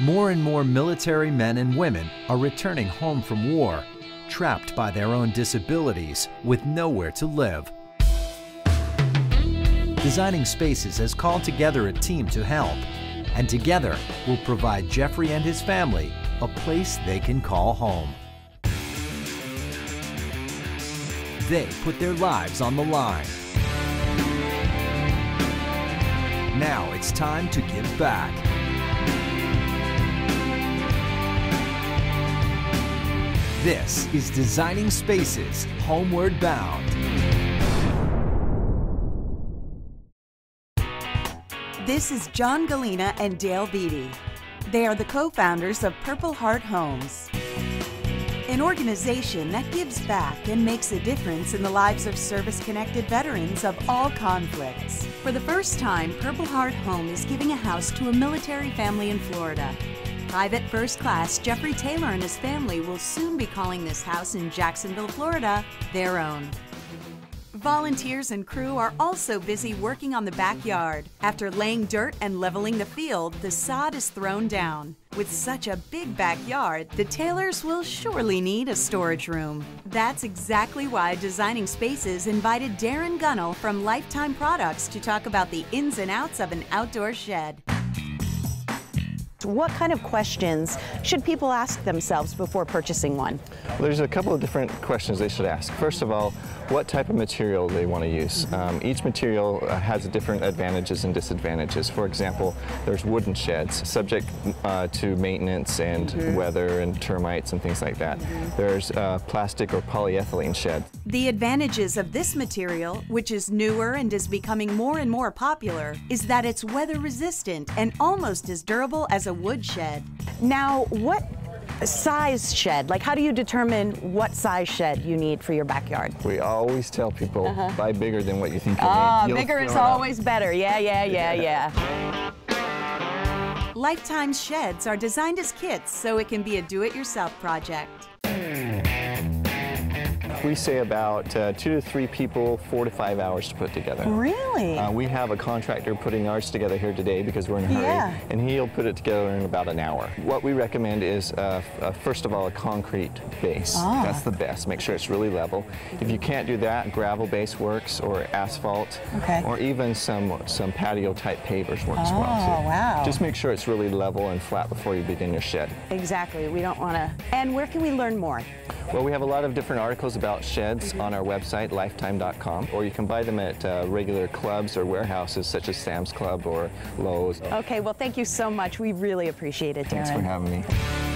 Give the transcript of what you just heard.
More and more military men and women are returning home from war, trapped by their own disabilities with nowhere to live. Designing Spaces has called together a team to help, and together will provide Jeffrey and his family a place they can call home. They put their lives on the line. Now it's time to give back. This is Designing Spaces Homeward Bound. This is John Gallina and Dale Beatty. They are the co-founders of Purple Heart Homes, an organization that gives back and makes a difference in the lives of service-connected veterans of all conflicts. For the first time, Purple Heart Home is giving a house to a military family in Florida. Private First Class Jeffrey Taylor and his family will soon be calling this house in Jacksonville, Florida, their own. Volunteers and crew are also busy working on the backyard. After laying dirt and leveling the field, the sod is thrown down. With such a big backyard, the Taylors will surely need a storage room. That's exactly why Designing Spaces invited Darrin Gunnell from Lifetime Products to talk about the ins and outs of an outdoor shed. What kind of questions should people ask themselves before purchasing one? Well, there's a couple of different questions they should ask. First of all, what type of material they want to use. Mm-hmm. Um, each material uh, has different advantages and disadvantages. For example, there's wooden sheds subject uh, to maintenance and Mm-hmm. weather and termites and things like that. There's uh, plastic or polyethylene shed. The advantages of this material, which is newer and is becoming more and more popular, is that it's weather resistant and almost as durable as a wood shed. Now, what size shed? Like, how do you determine what size shed you need for your backyard? We always tell people buy bigger than what you think you Ah, need. You'll bigger is throw it out. always better. Yeah, yeah, yeah, yeah. Lifetime sheds are designed as kits so it can be a do-it-yourself project. We say about uh, two to three people, four to five hours to put together. Really? Uh, we have a contractor putting ours together here today because we're in a hurry, Yeah. and he'll put it together in about an hour. What we recommend is, uh, uh, first of all, a concrete base. Ah. That's the best. Make sure it's really level. If you can't do that, gravel base works, or asphalt, Okay. or even some some patio type pavers works well Oh, too. wow. Just make sure it's really level and flat before you begin your shed. Exactly. We don't want to. And where can we learn more? Well, we have a lot of different articles about sheds on our website, lifetime.com, or you can buy them at uh, regular clubs or warehouses such as Sam's Club or Lowe's. Okay, well, thank you so much. We really appreciate it, Darrin. Thanks for having me.